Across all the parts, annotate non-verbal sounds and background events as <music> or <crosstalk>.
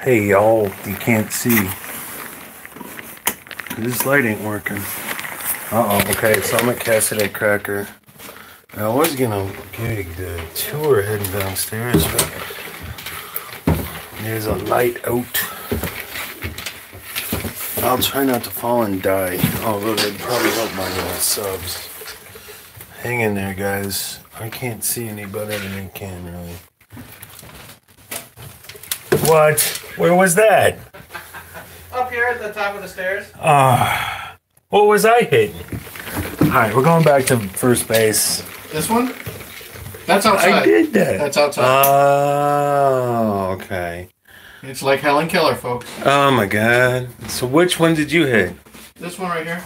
Hey y'all, you can't see. This light ain't working. Uh oh, okay, so I'm at Cassidy Cracker. I was gonna gig the tour heading downstairs, but there's a light out. I'll try not to fall and die, although they'd probably help my uh, subs. Hang in there, guys. I can't see any better than you can, really. What? Where was that? Up here at the top of the stairs. Ah, What was I hitting? All right, we're going back to first base. This one? That's outside. I did that. That's outside. Oh, okay. it's like Helen Keller, folks. Oh my god. So which one did you hit? This one right here.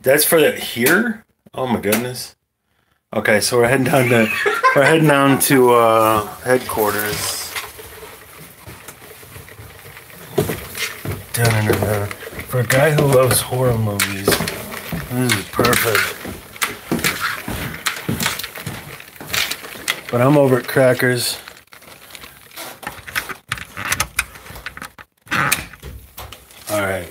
That's for the here? Oh my goodness. Okay, so we're heading down to we're heading down to uh headquarters. For a guy who loves horror movies, this is perfect. But I'm over at Crackers. All right.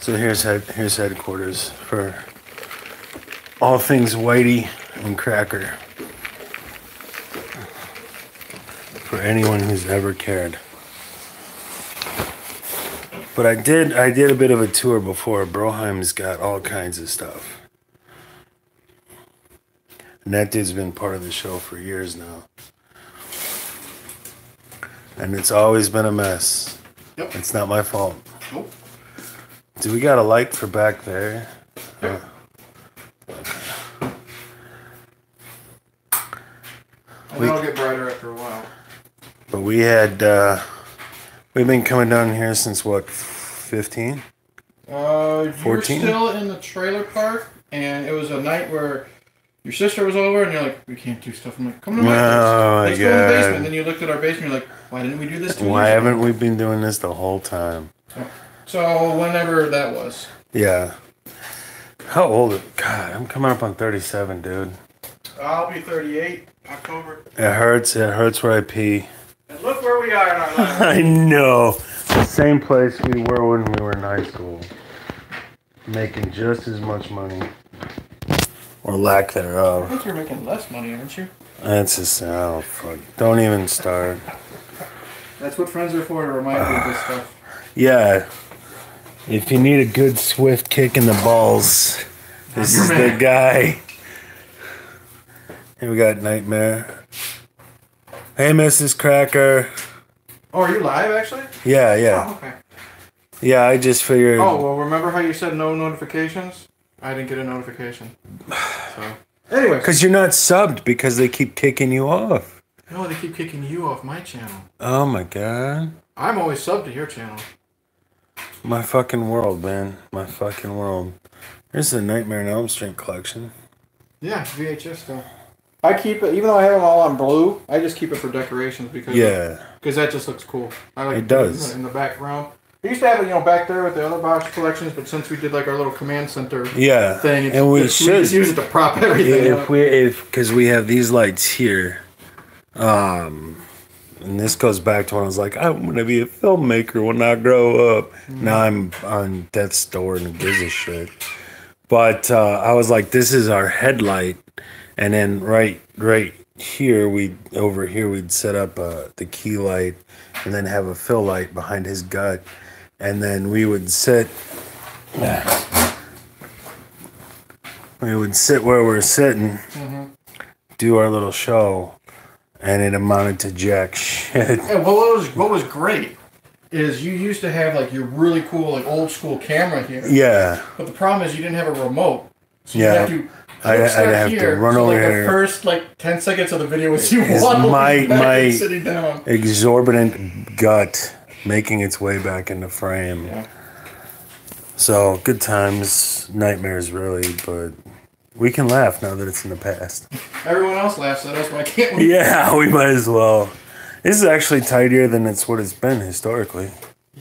So here's head here's headquarters for all things Whitey and Cracker. For anyone who's ever cared. But I did I did a bit of a tour before. Broheim's got all kinds of stuff. And that dude's been part of the show for years now. And it's always been a mess. Yep. It's not my fault. Nope. Do we got a light for back there? Yep. And We- it'll get brighter after a while. But we had uh we've been coming down here since what 15? Uh, you 14? were still in the trailer park, and it was a night where your sister was over, and you're like, "We can't do stuff." I'm like, "Come to my Oh, place. Let's go in the basement." And then you looked at our basement. You're like, "Why didn't we do this?" Why haven't we been doing this the whole time? So whenever that was, Yeah. How old? God, I'm coming up on 37, dude. I'll be 38 October. It hurts. It hurts where I pee. And look where we are in our life. <laughs> I know. The same place we were when we were in high school. Making just as much money. Or lack thereof. I think you're making less money, aren't you? That's just, oh, fuck. Don't even start. That's what friends are for to remind you of this stuff. <sighs> Yeah. If you need a good swift kick in the balls, this is the guy. Here we got Nightmare. Hey, Mrs. Cracker. Oh, are you live actually? Yeah, yeah. Oh, okay. Yeah, I just figured. Oh well, remember how you said no notifications? I didn't get a notification. So, anyway, Because you're not subbed because they keep kicking you off. no, they keep kicking you off my channel. Oh my god. I'm always subbed to your channel. My fucking world, man. My fucking world. Here's the Nightmare on Elm Street collection. Yeah, VHS stuff. I keep it, even though I have them all on blue. I just keep it for decorations because Yeah. because that just looks cool. I like It does. in the background. I used to have it, you know, back there with the other box collections, but since we did like our little command center Yeah. thing, it's, and we should. just use it to prop everything. if up. we if because we have these lights here um and this goes back to when i was like i want to be a filmmaker when i grow up now i'm on death's door and gives a shit but uh i was like this is our headlight and then right right here we over here we'd set up uh the key light and then have a fill light behind his gut and then we would sit we would sit where we're sitting, do our little show, and it amounted to jack shit. And what was what was great is you used to have like your really cool like old school camera here, Yeah, but the problem is you didn't have a remote. So Yeah. you to. I- I'd start have to here, run so over like here. The first like ten seconds of the video was you Is waddling my- back my- and sitting down. exorbitant gut making its way back into frame. Yeah. So good times, nightmares really, but we can laugh now that it's in the past. Everyone else laughs at us. Why I can't we? Yeah, <laughs> we might as well. This is actually tidier than it's what it's been historically.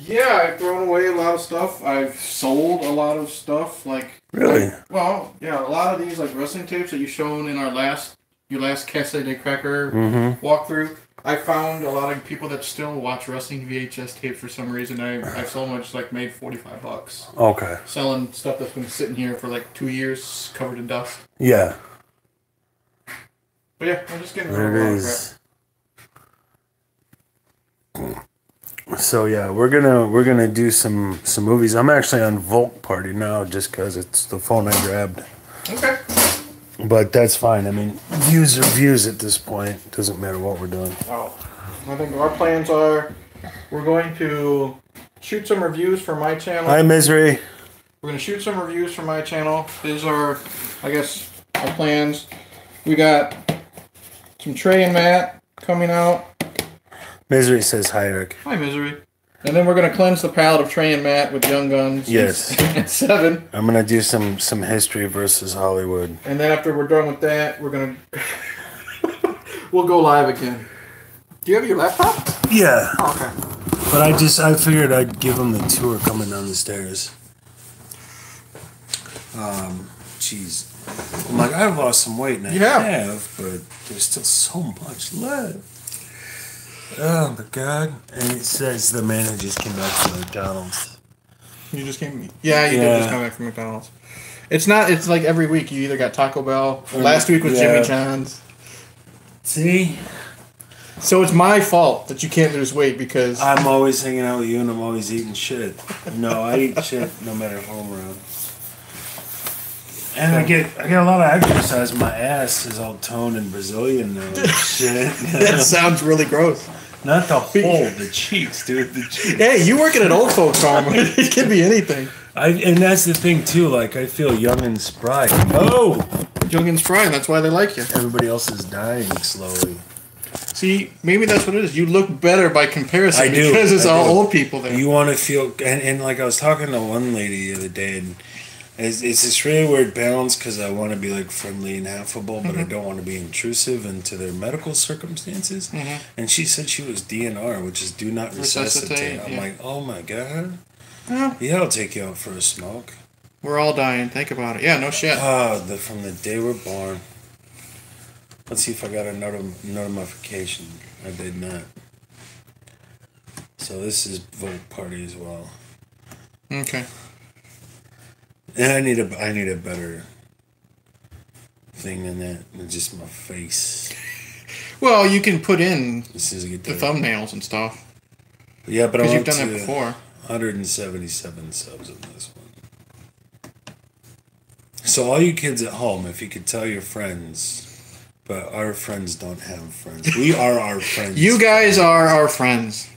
Yeah, I've thrown away a lot of stuff. I've sold a lot of stuff. Like Really? well, yeah, a lot of these like wrestling tapes that you shown in our last your last Cassidy Day Cracker Mm-hmm. walkthrough. I found a lot of people that still watch wrestling VHS tapes for some reason. I I so much like made forty five bucks Okay. selling stuff that's been sitting here for like two years, covered in dust. Yeah. But yeah, I'm just getting rid There of it a lot of is. So yeah, we're gonna we're gonna do some some movies. I'm actually on Volk Party now, just cause it's the phone I grabbed. Okay. But that's fine. I mean, views are views at this point. Doesn't matter what we're doing. Oh, I think our plans are we're going to shoot some reviews for my channel. Hi, misery. We're gonna shoot some reviews for my channel. These are, I guess, our plans. We got some Trey and Matt coming out. Misery says hi, Eric. Hi, Misery. And then we're gonna cleanse the palate of Trey and Matt with Young Guns. Yes. <laughs> and seven. I'm gonna do some some history versus Hollywood. And then after we're done with that, we're gonna <laughs> we'll go live again. Do you have your laptop? Yeah, Oh, okay. but I just I figured I'd give them the tour coming down the stairs. Um, jeez, I'm like I've lost some weight and I You have. have, but there's still so much left. Oh my god! And it says the man who just came back from McDonald's. You just came. Yeah, you did just come back from McDonald's. It's not. It's like every week. You either got Taco Bell. Last week was Yeah. Jimmy John's. See, So it's my fault that you can't lose weight because I'm always hanging out with you, and I'm always eating shit. No, I eat <laughs> shit no matter who I'm around. And I get I get a lot of exercise. My ass is all toned and Brazilian now. <laughs> shit. that sounds really gross. Not the whole, the cheeks, dude. The cheeks. Hey, you working at old folks home? <laughs> it could be anything. I and that's the thing too. Like I feel young and spry. Oh, Young and spry, that's why they like you. everybody else is dying slowly. See, maybe that's what it is. You look better by comparison I do, because it's I all do. old people there. You want to feel, and, and like I was talking to one lady the other day, and it's, it's this really weird balance because I want to be like friendly and affable, but I Mm-hmm. don't want to be intrusive into their medical circumstances. Mhm. And she said she was DNR, which is do not resuscitate. Resuscitate, I'm yeah. like, oh my god, Yeah, yeah, I'll take you out for a smoke. we're all dying. Think about it. Yeah, no shit. Ah, the from the day we're born. Let's see if I got a not- notification. I did not. So this is vote party as well. Okay. And I need a I need a better thing than that than just my face. Well, you can put in This is a good the thumbnails and stuff Yeah, but I'm you've done that before. 177 subs on this one. So all you kids at home, if you could tell your friends, but our friends don't have friends. We are our <laughs> friends. You guys are our friends.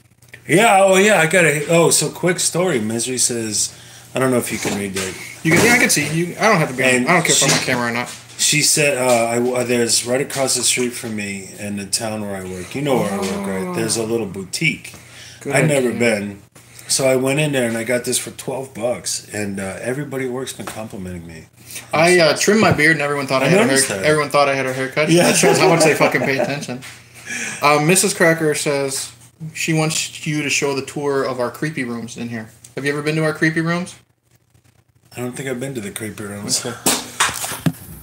Yeah. Oh yeah. I got to Oh, so quick story. Misery says, I don't know if you can read that. You can, yeah, I can see you. I don't have to be. And I don't care if I'm on camera or not. She said, uh, I, uh, "There's right across the street from me in the town where I work. You know where I work, right? There's a little boutique. Good I'd never been, so I went in there and I got this for twelve bucks. And uh, everybody at work's been complimenting me. I uh, trimmed my beard and everyone thought I, I had a that. Everyone thought I had a haircut. Yeah. That shows how much they fucking pay <laughs> attention. Um, Mrs. Cracker says she wants you to show the tour of our creepy rooms in here. Have you ever been to our creepy rooms? I don't think I've been to the creepy rooms.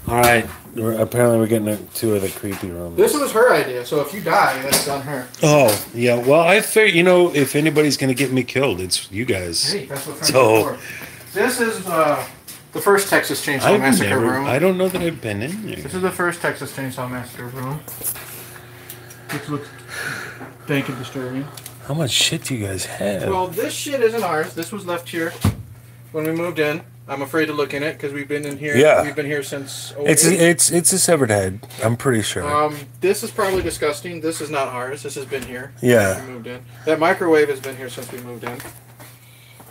All right. We're, apparently, we're getting a tour of the creepy room. This was her idea, so if you die, that's on her. Oh yeah. Well, I figured you know if anybody's gonna get me killed, it's you guys. Hey, that's what friends So- are for. This is uh, the first Texas Chainsaw I've Massacre never. room. I don't know that I've been in there. This is the first Texas Chainsaw Massacre room. Which looks dank and disturbing. How much shit do you guys have? Well, this shit isn't ours. This was left here when we moved in. I'm afraid to look in it because we've been in here. Yeah. We've been here since. it's a, it's it's a severed head. I'm pretty sure. Um, this is probably disgusting. This is not ours. This has been here. Yeah. Since we moved in. That microwave has been here since we moved in.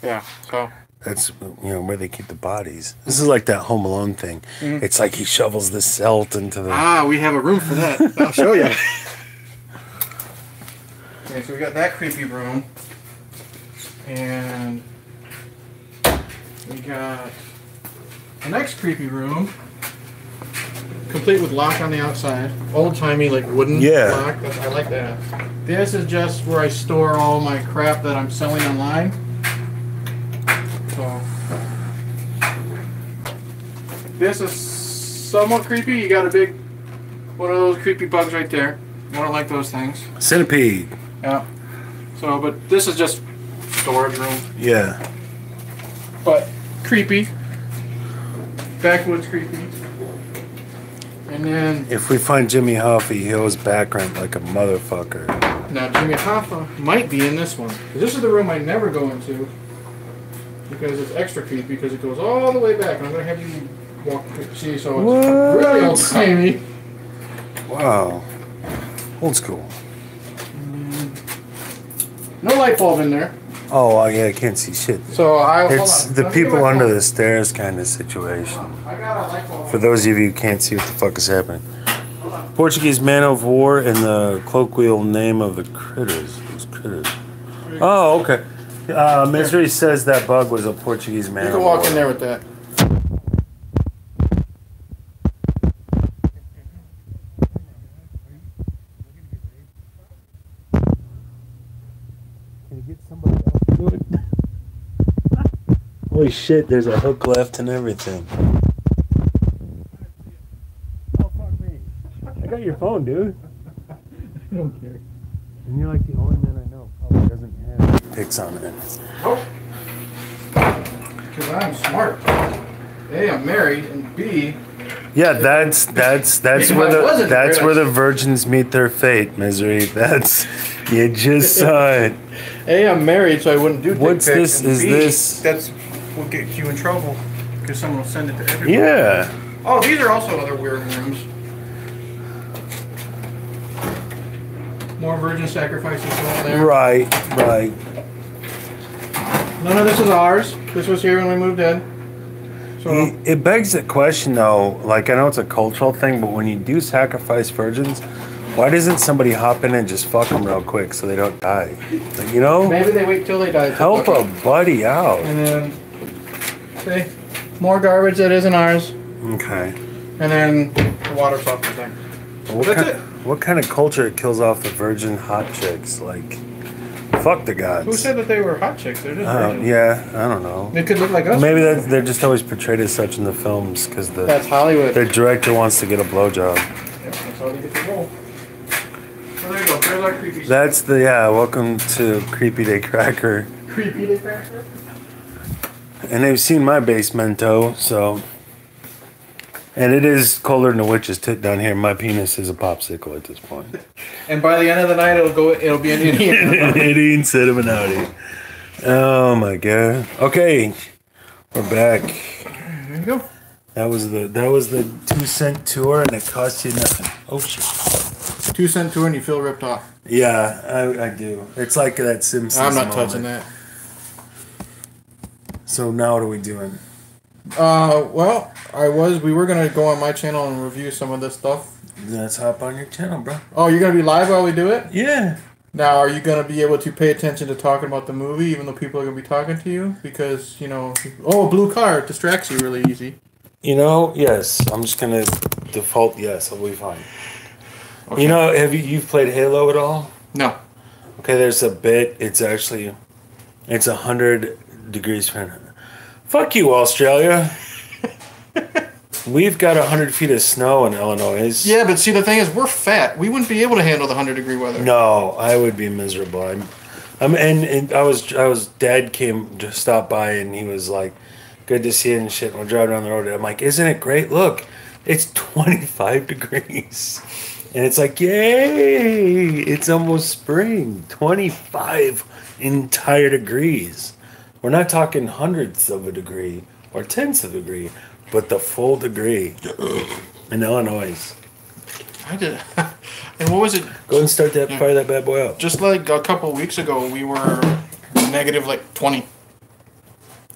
Yeah. So. That's you know where they keep the bodies. This is like that Home Alone thing. Mhm. It's like he shovels the celt into the. Ah, we have a room for that. <laughs> I'll show you. Okay, so we got that creepy room, and we got the next creepy room, complete with lock on the outside, old timey like wooden Yeah. lock. That's, I like that. This is just where I store all my crap that I'm selling online. So this is somewhat creepy. You got a big one of those creepy bugs right there. I don't like those things. Centipede. Yeah. So, but this is just storage room. Yeah. But creepy. Backwoods creepy. And then If we find Jimmy Hoffa, he owes back rent like a motherfucker. now Jimmy Hoffa might be in this one. This is the room I never go into because it's extra creepy because it goes all the way back. I'm gonna have you walk see so it's really old timey. Wow. Old school. No light bulb in there. Oh, yeah, I can't see shit. So I It's the Let me get people under the stairs kind of situation. A. For those of you who can't see what the fuck is happening. Portuguese man of war and the colloquial name of the critters. Those critters. Oh, okay. Uh, Misery says that bug was a Portuguese man You can walk in there with that. Can you get somebody else to do it? Holy shit, there's a hook left and everything. Oh, fuck me. I got your phone, dude. <laughs> I don't care. And you're like the only man I know oh, probably doesn't have pics on it. Oh. Because I'm smart. A, I'm married, and B, Yeah, that's that's <laughs> that's Maybe where the that's married, where the virgins meet their fate, misery. That's you just <laughs> saw it. A, I'm married, so I wouldn't do dick What's this? and Is B, this- That's what get you in trouble. Because someone will send it to everybody. Yeah. Oh, these are also other weird rooms. More virgin sacrifices going there. Right, right. None of this is ours. This was here when we moved in. So, It it begs the question though, like I know it's a cultural thing, but when you do sacrifice virgins, why doesn't somebody hop in and just fuck them real quick so they don't die? Like, you know, maybe they wait till they die. help a buddy out. And then, see, more garbage that isn't ours. Okay. And then the water softener thing. What That's kind, it. what kind of culture kills off the virgin hot chicks? Like, fuck the gods. Who said that they were hot chicks? They're just Uh, yeah, I don't know. They could look like us. Maybe that they're just always portrayed as such in the films because the That's Hollywood. the director wants to get a blowjob. Yep, that's how they get the role. So there you go. There's our creepy. That's the yeah. Welcome to Creepy Day Cracker. creepy Day cracker. And they've seen my basemento, so. And it is colder than a witch's tit down here. My penis is a popsicle at this point. <laughs> And by the end of the night, it'll go. It'll be an <laughs> Indian. Itty instead of an Audi. Oh my god. Okay, we're back. there you go. That was the that was the two cent tour, and it cost you nothing. Oh shit. Two cent tour and you feel ripped off. Yeah, I, I do. It's like that Simpsons. I'm not moment. touching that. So now what are we doing? Uh, well, I was. We were gonna go on my channel and review some of this stuff. Let's hop on your channel, bro. Oh, you're gonna be live while we do it. Yeah. Now, are you gonna be able to pay attention to talking about the movie, even though people are gonna be talking to you? Because you know, oh, a blue car distracts you really easy. You know, yes. I'm just gonna default yes. I'll be fine. You know, have you you've played Halo at all? No. Okay, there's a bit. It's actually, it's a hundred degrees Fahrenheit. Fuck you, Australia. We've got a hundred feet of snow in Illinois. Yeah, but see, the thing is, we're fat. We wouldn't be able to handle the hundred degree weather. No, I would be miserable. I'm, I'm and, and I was I was dad came to stop by and he was like, "Good to see you and shit." And we're driving down the road and I'm like, "Isn't it great? Look, it's 25 degrees." And it's like, "Yay! It's almost spring. 25 entire degrees. We're not talking hundredths of a degree or tenths of a degree, but the full degree <coughs> in Illinois. I did. <laughs> and what was it? Go and start that fire that bad boy up. Just like a couple weeks ago, we were negative like twenty,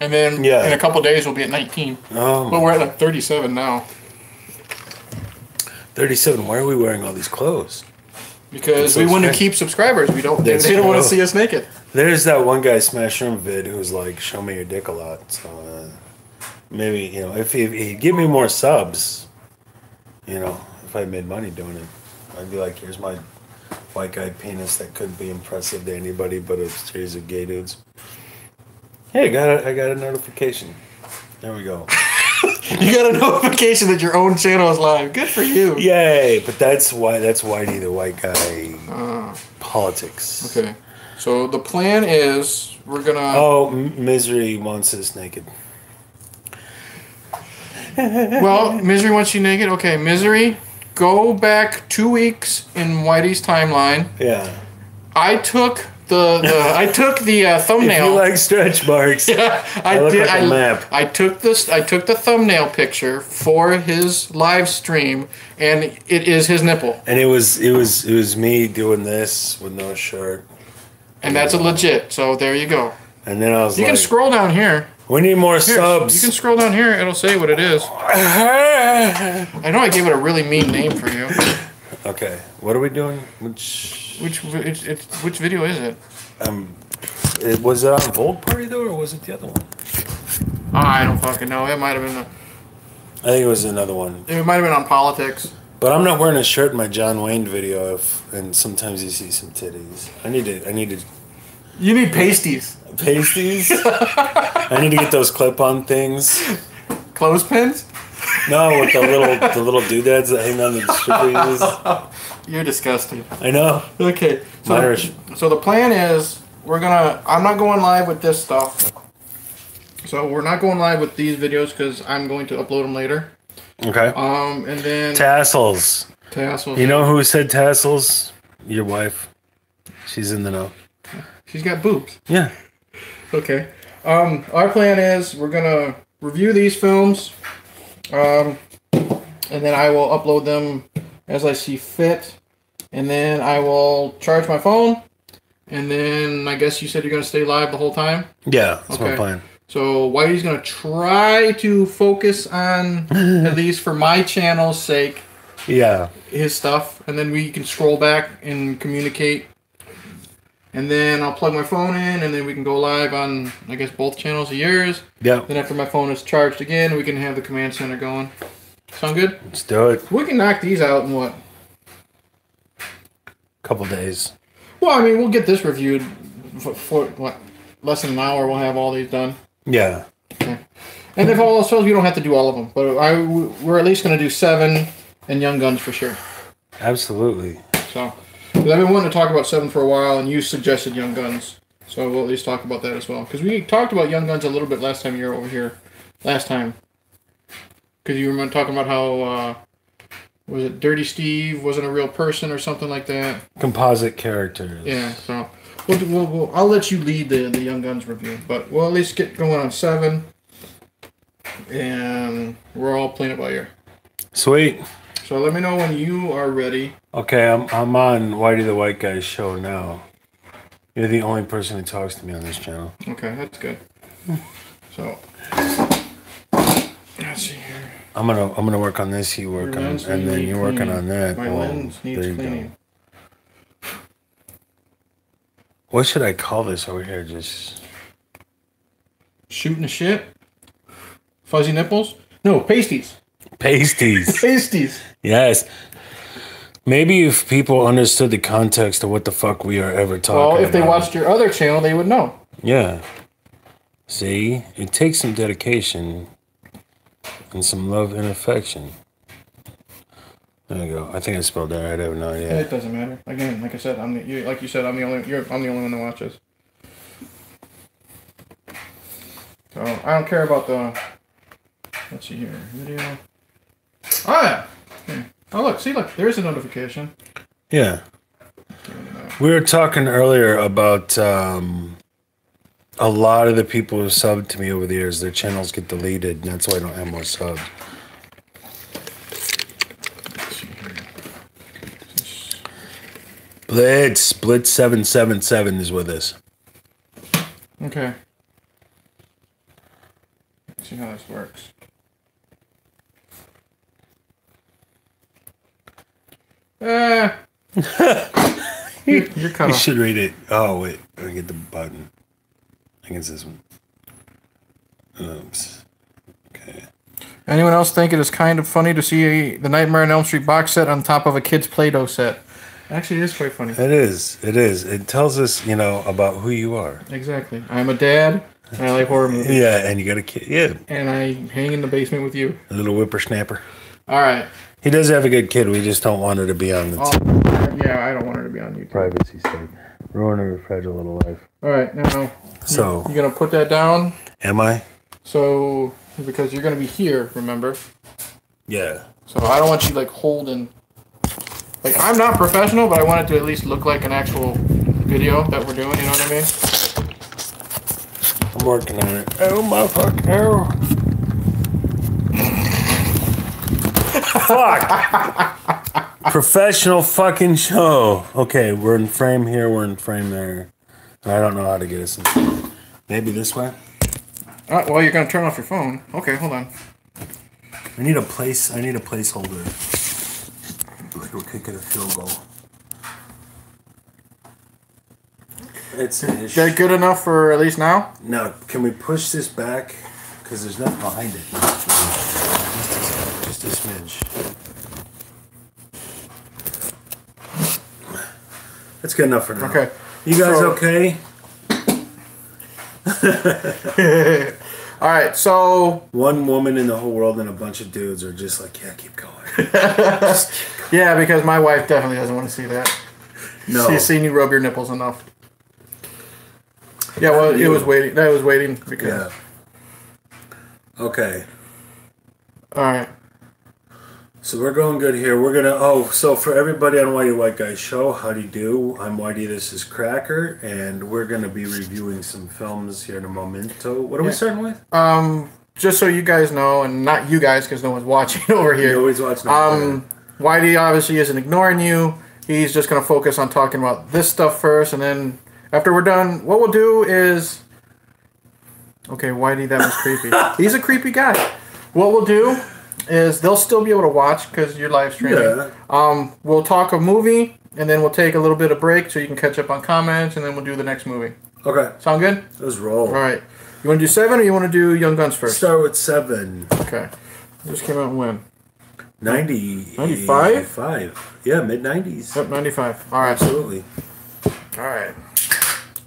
and then Yeah. in a couple days we'll be at nineteen. Oh, But we're at like thirty-seven now 37. Why are we wearing all these clothes? because we want to keep subscribers. We don't. That's they don't want to see us naked. There's that one guy Smash Room vid who's like, "Show me your dick a lot." So uh, maybe you know, if he, if he give me more subs, you know, if I made money doing it, I'd be like, "Here's my white guy penis that could be impressive to anybody, but a series of gay dudes." Hey, I got a, I got a notification. There we go. <laughs> You got a notification that your own channel is live. Good for you. Yay! But that's why that's Whitey the white guy politics. Okay. So the plan is we're gonna. Oh, M- misery wants us naked. Well, misery wants you naked. Okay, misery. Go back two weeks in Whitey's timeline. Yeah. I took the, the I took the uh, <laughs> If thumbnail. you like stretch marks, <laughs> I, look did. like a I, map. I took this. I took the thumbnail picture for his live stream, and it is his nipple, and it was it was it was me doing this with no shirt, and that's a legit. So there you go. and then I was You like, can scroll down here. "We need more Here, subs." You can scroll down here. It'll say what it is. <laughs> I know I gave it a really mean name for you. okay, what are we doing? Which Which which, it's, which video is it? um, it, was it on Volt Party though, or was it the other one? I don't fucking know. It might have been. A, I think it was another one. it might have been on politics. But I'm not wearing a shirt in my John Wayne video, if, and sometimes you see some titties. I need to. I need to You need pasties. pasties. <laughs> I need to get those clip-on things. Clothespins. No, with the little the little doodads that hang on the strippers. <laughs> You're disgusting. I know. Okay. So, so the plan is we're gonna. I'm not going live with this stuff. So we're not going live with these videos because I'm going to upload them later. Okay. Um, and then Tassels. tassels. You know who said tassels? Your wife. She's in the know. she's got boobs. Yeah. Okay. Um, our plan is we're gonna review these films, um, and then I will upload them as I see fit, and then I will charge my phone, and then I guess you said you're gonna stay live the whole time. Yeah, that's my Okay. plan. So Whitey's gonna try to focus on <laughs> at least for my channel's sake Yeah. his stuff, and then we can scroll back and communicate. And then I'll plug my phone in, and then we can go live on, I guess, both channels of yours. Yeah. Then after my phone is charged again, we can have the command center going. Sound good? Let's do it. We can knock these out in what? Couple days. Well, I mean, we'll get this reviewed for, for what? Less than an hour. We'll have all these done. Yeah. And if all else fails, we don't have to do all of them. But I, we're at least going to do seven and Young Guns for sure. Absolutely. So, I've been wanting to talk about Seven for a while, and you suggested Young Guns, so we'll at least talk about that as well. Because we talked about Young Guns a little bit last time you were over here, last time. Because you were talking about how uh, was it Dirty Steve wasn't a real person or something like that. Composite characters. Yeah. So we'll, we'll, we'll I'll let you lead the the Young Guns review, but we'll at least get going on Seven, and we're all playing it by ear. Sweet. So let me know when you are ready. Okay, I'm I'm on Whitey the White Guy's show now. You're the only person who talks to me on this channel. Okay, that's good. So let's see here. I'm gonna I'm gonna work on this. You work on, and then you're working on that. My Oh, lens needs there you go. cleaning. What should I call this over here? Just Shooting the shit. Fuzzy nipples? No, pasties. pasties. <laughs> Pasties. yes. Maybe if people understood the context of what the fuck we are ever talking about. Well, if they about. watched your other channel, they would know. Yeah. See, it takes some dedication and some love and affection. There you go. I think I spelled that right. I have no idea. It doesn't matter. Again, like I said, I'm the, you, like you said, I'm the only you're, I'm the only one that watches. So I don't care about the. Let's see here, video. Oh yeah. Hmm. Oh look, see look, there's a notification. Yeah. We were talking earlier about um, a lot of the people who subbed to me over the years, their channels get deleted, and that's why I don't have more subs. Blitz, Blitz seven seven seven is with us. Okay. Let's see how this works. Ah. you're, <laughs> you're cut You off. should read it. Oh wait, me get the button. I think it's this one. Oops. Okay. Anyone else think it is kind of funny to see the Nightmare on Elm Street box set on top of a kid's Play-Doh set? Actually, it is quite funny. It is. It is. It tells us, you know, about who you are. Exactly. I'm a dad. And I like horror movies. <laughs> Yeah, and you got a kid. Yeah, And I hang in the basement with you. a little whippersnapper. All right. He does have a good kid. We just don't want her to be on the Oh, yeah, I don't want her to be on YouTube. privacy site. Ruin her fragile little life. All right, now So, you're gonna put that down. am I? So because you're gonna be here, remember? Yeah. So I don't want you like holding. Like I'm not professional, but I want it to at least look like an actual video that we're doing. You know what I mean? I'm working on it. Oh, motherfucker. Fuck. Professional fucking show. Okay, we're in frame here. We're in frame there. I don't know how to get us in. Maybe this way. Uh, well, you're gonna turn off your phone. Okay, hold on. I need a place. I need a placeholder. We're kicking a field goal. It's an Is that good enough for at least now? No. Can we push this back? Because there's nothing behind it. Just a, just a smidge. That's good enough for now. Okay. You guys So- okay? <laughs> All right. So One woman in the whole world and a bunch of dudes are just like, yeah, keep going. <laughs> yeah, because my wife definitely doesn't want to see that. No. She's seen you rub your nipples enough. Yeah, well, it was waiting. That was waiting because. Yeah. Okay. All right. So we're going good here. We're gonna oh, so for everybody on Whitey White Guy Show, how do you do? I'm Whitey, this is Cracker, and we're gonna be reviewing some films here in a momento. What are we starting with? Um, just so you guys know, and not you guys because no one's watching <laughs> over You here. always watch Um, Whitey obviously isn't ignoring you. He's just gonna focus on talking about this stuff first, and then after we're done, what we'll do is. Okay, Whitey, that was creepy. <laughs> He's a creepy guy. What we'll do is they'll still be able to watch because you're live streaming. Yeah. Um, we'll talk a movie, and then we'll take a little bit of break so you can catch up on comments, and then we'll do the next movie. Okay, Sound good? let's roll. All right. You want to do seven, or you want to do Young Guns first? Start with seven. Okay. This came out when? 90. 95? Five. Yeah, mid 90s. Yep, 95. All right. Absolutely. All right.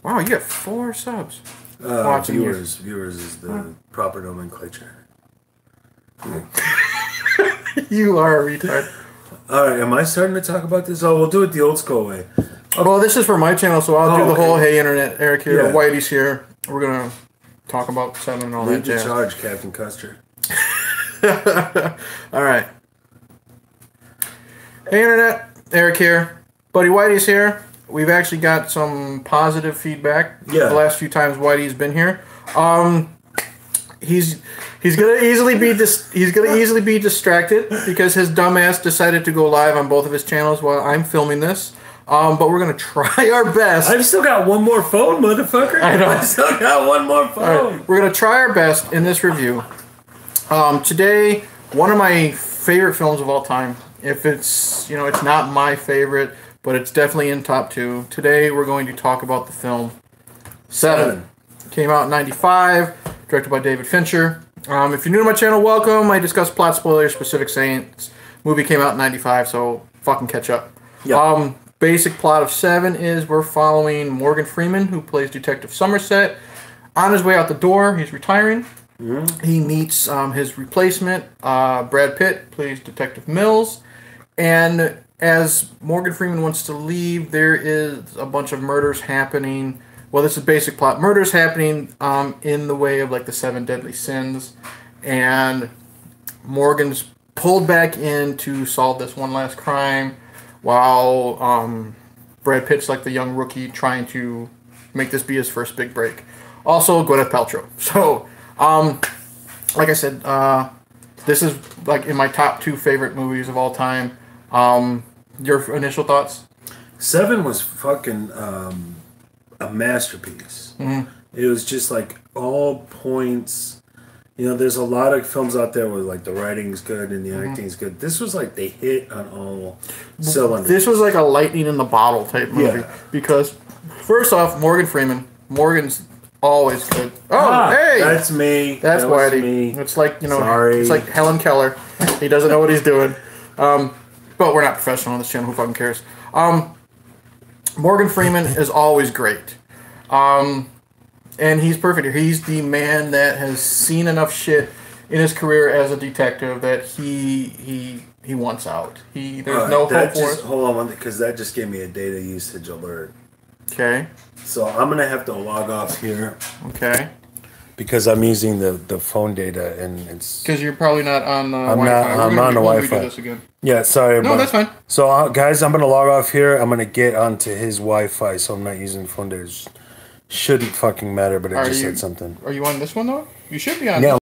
Wow, you got four subs. Uh, Watching you. viewers. Viewers is the proper nomenclature. <laughs> You are a retard. All right, am I starting to talk about this? Oh, we'll do it the old school way. Well, this is for my channel, so I'll do Oh, the whole. Hey Internet. Eric here, Yeah. Whitey's here. We're going to talk about seven and all Lead that the jazz. charge, Captain Custer. <laughs> All right. Hey Internet, Eric here. Buddy Whitey's here. We've actually got some positive feedback Yeah. the last few times Whitey's been here. Um, he's he's gonna easily be dis- he's gonna easily be distracted because his dumbass decided to go live on both of his channels while I'm filming this. Um, but we're gonna <laughs> try our best. I've still got one more phone, motherfucker. I know. <laughs> I've still got one more phone. We're gonna try our best in this review. Um, today, one of my favorite films of all time. If it's you know, it's not my favorite, but it's definitely in top two. Today, we're going to talk about the film Seven. Came out in '95, directed by David Fincher. Um, if you're new to my channel, welcome. I discuss plot spoilers, specific sayings. Movie came out in '95, so fucking catch up. Yeah. Um, basic plot of Seven is we're following Morgan Freeman, who plays Detective Somerset. On his way out the door, he's retiring. He meets um, his replacement, uh, Brad Pitt, plays Detective Mills. And as Morgan Freeman wants to leave, there is a bunch of murders happening. Well, this is basic plot. Murders happening um, in the way of like the seven deadly sins. And Morgan's pulled back in to solve this one last crime while um, Brad Pitt's like the young rookie trying to make this be his first big break. Also, Gwyneth Paltrow. <laughs> So, um, like I said, uh, this is like in my top two favorite movies of all time. Um, your initial thoughts? Seven was fucking um, a masterpiece. Mm-hmm. It was just like all points. You know, there's a lot of films out there where like the writing's good and the Mm-hmm. acting's good. This was like they hit on all cylinders. This was like a lightning in the bottle type movie Yeah. because, first off, Morgan Freeman. Morgan's always good. Oh, Ah, hey, that's me. That's that Whitey. me. It's like you know, Sorry. it's like Helen Keller. He doesn't know what he's doing. Um, but we're not professional on this channel. Who fucking cares? Um, Morgan Freeman is always great. Um, and he's perfect. here. He's the man that has seen enough shit in his career as a detective that he he he wants out. He there's Alright, no hope that for just, it. Hold on, because that just gave me a data usage alert. Okay, So I'm gonna have to log off here okay, because I'm using the, the phone data and it's because you're probably not on the I'm Wi-Fi. not- I'm on the Wi-Fi. redo this again. yeah. Sorry, No, that's fine. So uh, guys, I'm gonna log off here. I'm gonna get onto his Wi-Fi, so I'm not using phone data. Shouldn't fucking matter, but it Are just you- said something. Are you on this one though? You should be on. Yeah,